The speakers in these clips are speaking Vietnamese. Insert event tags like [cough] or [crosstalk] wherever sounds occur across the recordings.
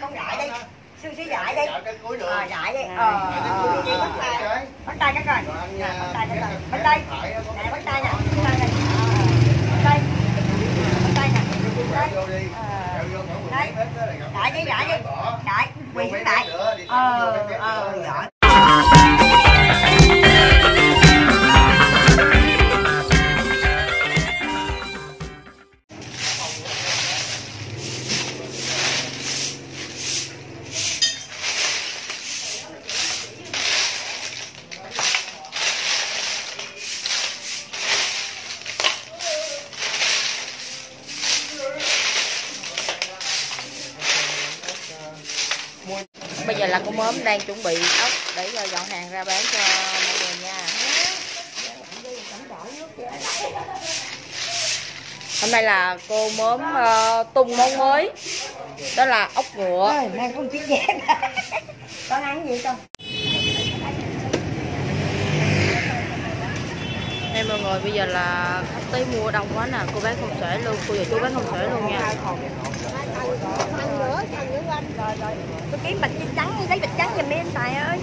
con dại đi. Sư sĩ dại đi. Dạ, cái cuối đường. ờ dại đi. Ờ. Ờ bắt tay. Cái coi. à, bắt tay cái coi. cái- bắt tay. nè bắt tay nè. Bắt tay nè. Bắt tay. Bắt tay nè. Đấy. đại đi đại đi. Vô quỳ xuống thì ờ ờ giỏi bây giờ là cô mớm đang chuẩn bị ốc để dọn hàng ra bán cho mọi người nha. Hôm nay là cô mớm ờ, tung món mới. Đó là ốc ngựa. Mang con chiếc dép con ăn gì con Đây mọi người bây giờ là khách tới mua đông quá nè. Cô bán không xuể luôn. Cô và chú bán không xuể luôn nha anh rồi rồi. Tôi kiếm bịch trắng lấy bịch trắng giùm em tài ơi.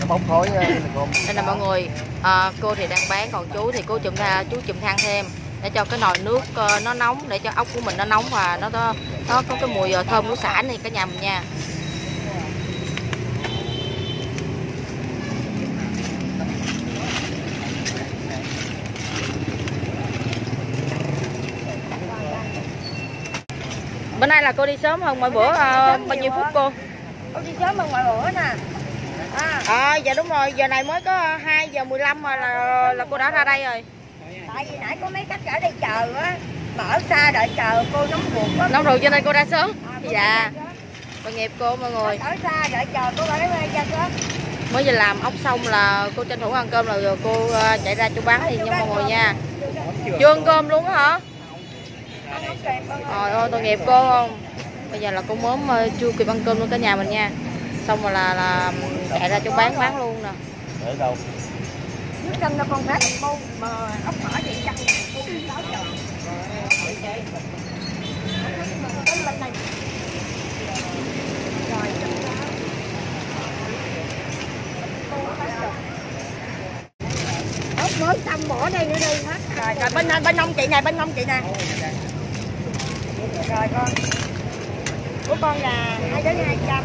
Nó bốc khói á, thì con- đây là mọi người à, cô thì đang bán còn chú thì cô chùm tha chú chùm than thêm. Để cho cái nồi nước ờ, nó nóng để cho ốc của mình nó nóng và nó nó, có cái mùi ờ, thơm của xả này cả nhà mình nha bữa nay là cô đi sớm hơn mỗi bữa ờ, bao nhiêu phút cô? Con đi sớm hơn ngoài bữa nè. À, à dạ đúng rồi giờ này mới có 2 giờ 15 mà là là cô đã ra đây rồi. Tại vì nãy có mấy khách ở đây chờ á mà ở xa đợi chờ cô nóng ruột quá. Nóng rồi cho nên cô ra sớm. À, cô dạ. tội nghiệp cô mọi người. Ở xa đợi chờ cô đây ra sớm. Mới giờ làm ốc xong là cô tranh thủ ăn cơm rồi cô ờ, chạy ra chỗ bán thì nha mọi người nha. Chưa ăn cơm luôn hả ăn không kịp con trời ơi tội nghiệp cô không? Bây giờ là cô mớm ờ, chưa kịp ăn cơm luôn cả nhà mình nha. Xong rồi là là chạy ra chỗ bán bán luôn nè. Để đâu? nước canh nó con phát một mà ốc mỡ này rồi ốc mới tâm bỏ đây nữa đi. Hết rồi rồi bên bên ông chị nè bên ông chị nè rồi con. Của con là hai đứa hai trăm.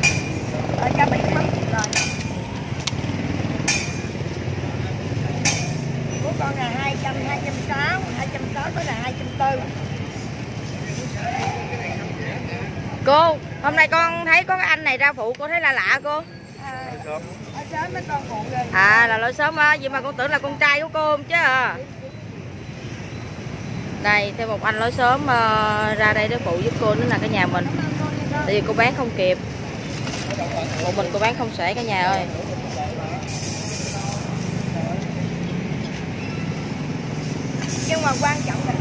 Ở cho bị mất rồi. Của con là hai trăm hai trăm sáu hai trăm sáu có là hai trăm tư. Cô hôm nay con thấy có cái anh này ra phụ cô thấy là lạ cô. À, ở sớm. Mấy con phụ rồi à là lỗi sớm á vậy mà con tưởng là con trai của cô không chứ à đây thêm một anh lối sớm ờ, ra đây để phụ giúp cô nữa là cả nhà mình. Tại vì cô bán không kịp. Một mình cô bán không xuể cả nhà ơi. Nhưng mà quan trọng là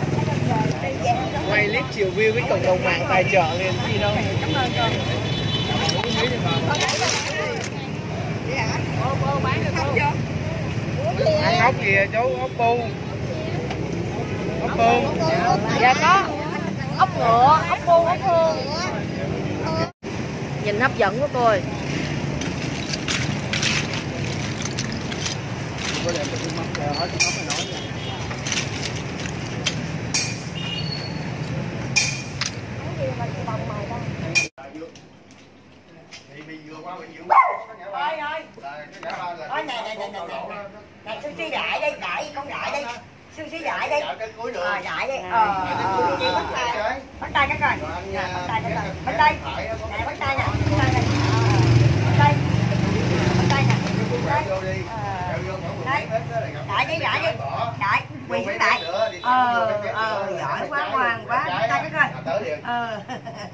quay clip chiều view với cộng đồng mạng tài trợ liền gì đâu. Cảm ơn con không dạ cô. Bán được không chưa ăn ốc kìa cháu ốc bu hương dạ có. Ốc ngựa, ốc bu, ốc hương nhìn hấp dẫn quá cô ơi. Có đẹp cái mắt hết cái ốc này nói nha Thì bị vừa qua bị vừa ơi ơi Là cái ngã ba là Ôi, này, này, này, này, này, này. này sư sĩ đại đây đại con đại sư sĩ đại đây Dạ, cái cuối đường. ờ đại đây ờ ờ, ờ, bắt tay bắt tay cái coi. bắt tay cái coi. Bắt tay nè bắt tay nè. Bắt tay nè. Ờ, bắt tay bắt tay nè bắt tay vô đi. Ờ. Đại đi. đi đại quỳ xuống thì ờ ờ giỏi quá ngoan quá. bắt tay cái coi. ờ.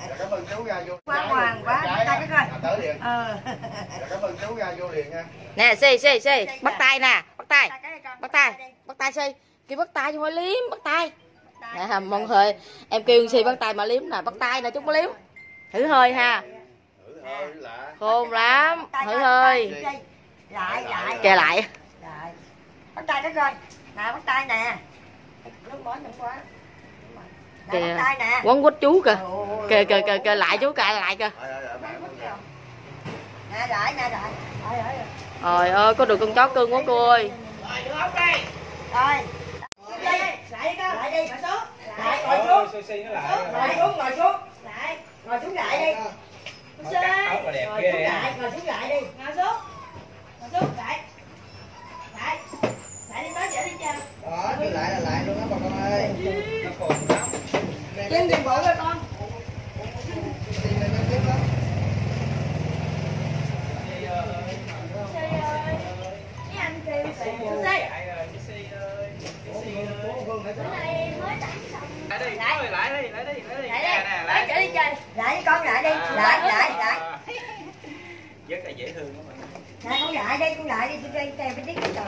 Rồi Cảm ơn chú ra vô. Quá ngoan quá, bắt tay cái coi. ờ. Rồi Cảm ơn chú ra vô liền nha. nè xì xì xì. Bắt tay nè. Bắt tay. Bắt tay. Bắt tay đi. bắt tay xì kêu bắt tay chứ không liếm bắt tay. Nè mọi người em kêu xì bắt tay mà liếm nè bắt tay nè chút có liếm. Thử hơi ha. Hơi khôn lắm. Thử hơi. lại lại kè lại. Bắt tay cái coi. Nè bắt tay nè. Quá Kìa. nè quấn quýt chú kìa. Kìa kìa kìa kìa lại chú kìa lại kìa. Rồi, rồi, rồi, bạn muốn kìa. nè lại nè lại. Rồi rồi trời ơi có được con chó cưng quá cô ơi. Rồi đi ngồi xuống. Lại. Ngồi xuống. Sushi nó lại. Ngồi xuống ngồi xuống lại. Ngồi xuống lại đi. Ngồi ghê xuống lại ngồi xuống lại đi. Ngồi xuống. Ngồi xuống. Lại lại đi tới vậy đi cha Đó, cứ lại là lại luôn á bà con ơi. nó còn lắm chân đi bộ rồi con Tìm lên nó tiếp lắm. cái anh kêu xuống đây lại đi lại lại đi lại đi lại đi lại nè đi nè lại lại trở đi chơi lại đi con lại lại lại lại rất là dễ thương các bạn nè con lại đi con lại đi tôi đây kèm cái tiếng trời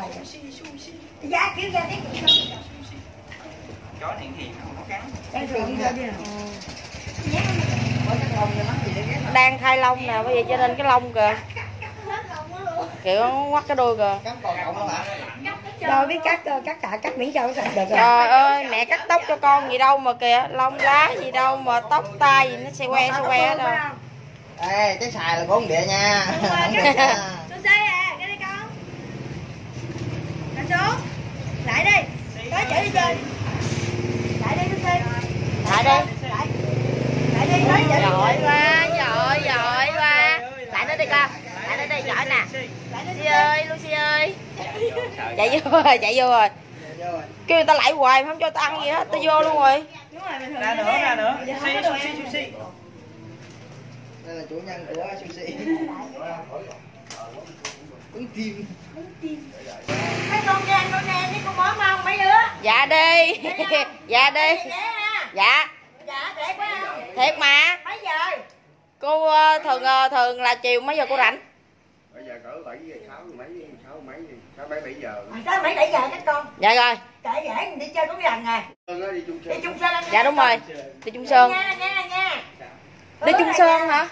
giá kiếm ra tiếng chó này hiền không? Có cắn. Đang đâu đang thay lông nè bởi vậy cho nên cái lông kìa. Kiểu nó quắt cái đuôi kìa. Rồi biết cắt ờ, cắt cả cắt miếng cho nó sạch được rồi. Trời ơi mẹ cắt tóc cho con gì đâu mà kìa. Lông lá gì đâu mà tóc tai gì nó xe que xe que hết rồi Ê, cái xài là con địa nha. Tôi xe à, cái đây con. Xuống Lại đi. Có chở đi chơi. Lại đi tôi xe lại đi. Lại. Lại giỏi quá giỏi giỏi quá. Lại nó đi con. Lại nó đi giỏi nè. Lucy ơi Lucy ơi. Chạy vô rồi chạy vô rồi. Kêu người ta lại hoài mà không cho tao ăn gì hết tao vô luôn rồi. Đúng rồi, bình thường ra nữa ra nữa. Sushi sushi sushi Đây là chủ nhân của sushi. Uống tim. Mấy con nghe, con nghe với con món không mấy đứa. Dạ đi. [laughs] Dạ đi. Dạ. Dạ, rẻ quá. Không thiệt mà. Mấy giờ? Cô ờ, thường ờ, thường là chiều mấy giờ cô rảnh? Bây giờ cỡ 7 giờ 6 mấy 6 mấy 6 7 7 giờ. Mà sao mấy nãy giờ các con. Dạ rồi. Kệ dễ mình đi chơi có lần à. Đi chung Đi chơi. chung lên dạ đúng rồi. Đi chung sơn Nha, nha, nha đi chung sơn hả?